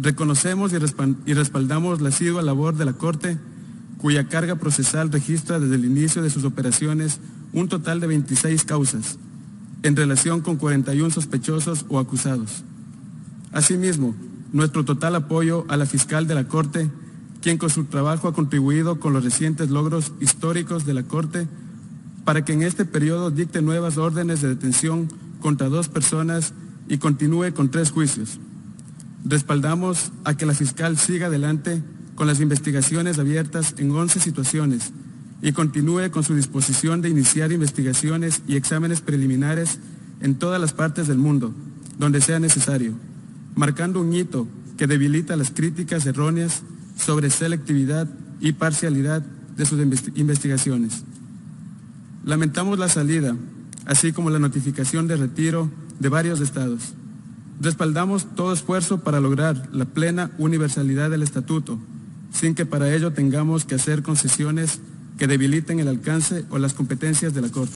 Reconocemos y respaldamos la asidua labor de la Corte, cuya carga procesal registra desde el inicio de sus operaciones un total de 26 causas, en relación con 41 sospechosos o acusados. Asimismo, nuestro total apoyo a la fiscal de la Corte, quien con su trabajo ha contribuido con los recientes logros históricos de la Corte para que en este periodo dicte nuevas órdenes de detención contra dos personas y continúe con tres juicios. Respaldamos a que la fiscal siga adelante con las investigaciones abiertas en 11 situaciones y continúe con su disposición de iniciar investigaciones y exámenes preliminares en todas las partes del mundo, donde sea necesario, marcando un hito que debilita las críticas erróneas sobre selectividad y parcialidad de sus investigaciones. Lamentamos la salida, así como la notificación de retiro de varios estados. Respaldamos todo esfuerzo para lograr la plena universalidad del estatuto, sin que para ello tengamos que hacer concesiones que debiliten el alcance o las competencias de la Corte.